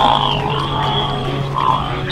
Oh, my God.